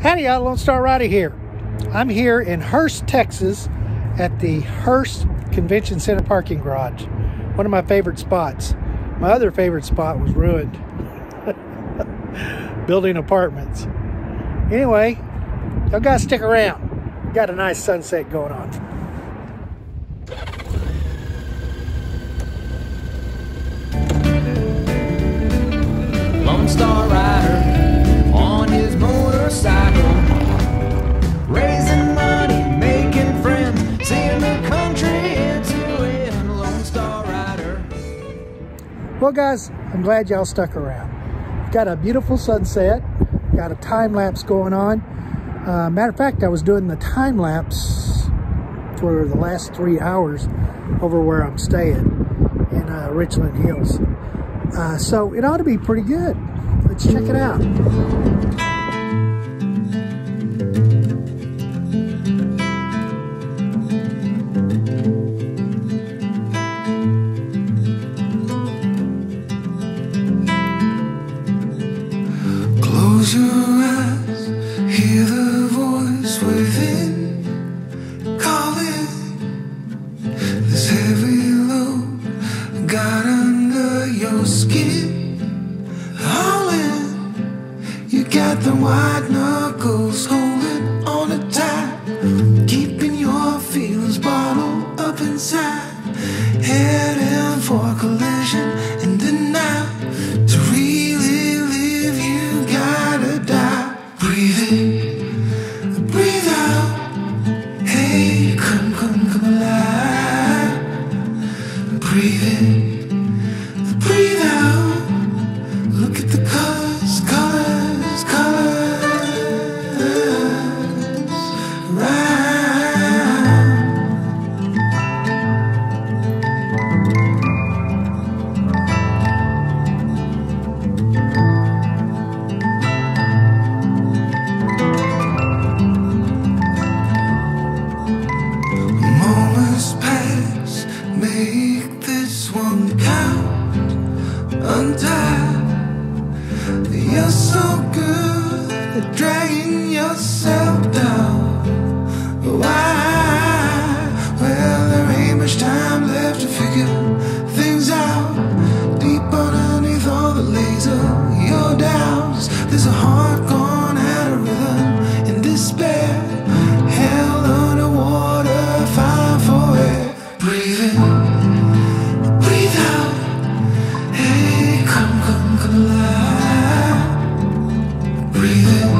Howdy, y'all. Lone Star Rider here. I'm here in Hurst, Texas at the Hurst Convention Center parking garage. One of my favorite spots. My other favorite spot was ruined. Building apartments. Anyway, y'all guys stick around. Got a nice sunset going on. Well, guys, I'm glad y'all stuck around. Got a beautiful sunset. Got a time lapse going on. Uh, matter of fact, I was doing the time lapse for the last three hours over where I'm staying in uh, Richland Hills. Uh, so it ought to be pretty good. Let's check it out. Close your eyes, hear the voice within calling. This heavy load got under your skin. All in, you got the white knuckles good at dragging yourself down. Why? Well, there ain't much time left to figure things out. Deep underneath all the laser, your doubts. There's a heart Breathe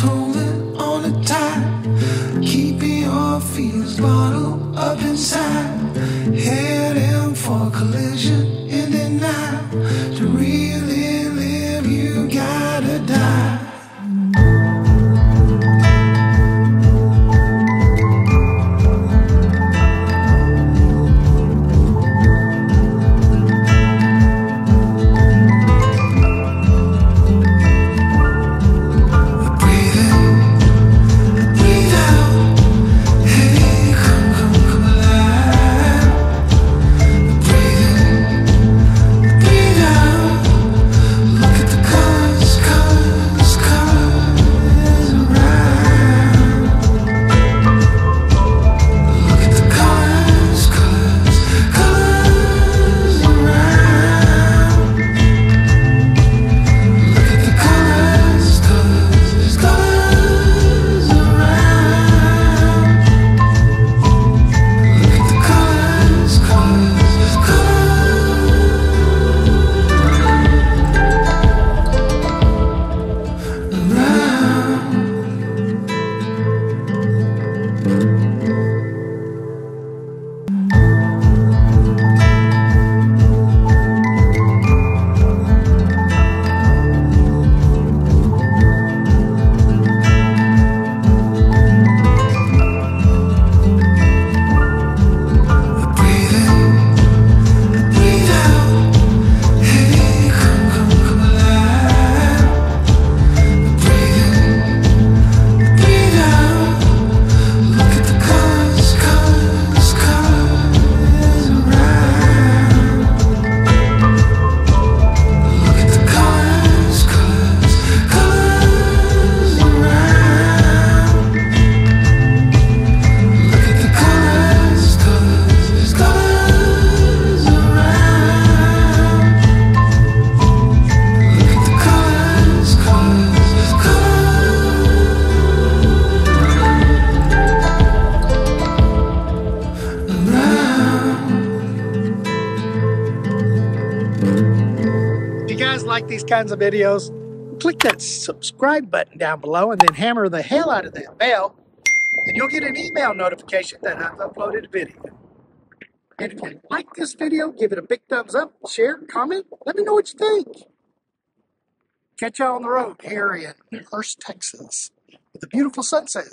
holding on it tight, keeping your feelings bottled like these kinds of videos, click that subscribe button down below and then hammer the hell out of that bell, and you'll get an email notification that I've uploaded a video. And if you like this video, give it a big thumbs up, share, comment, let me know what you think. Catch y'all on the road here in Hurst, Texas, with a beautiful sunset.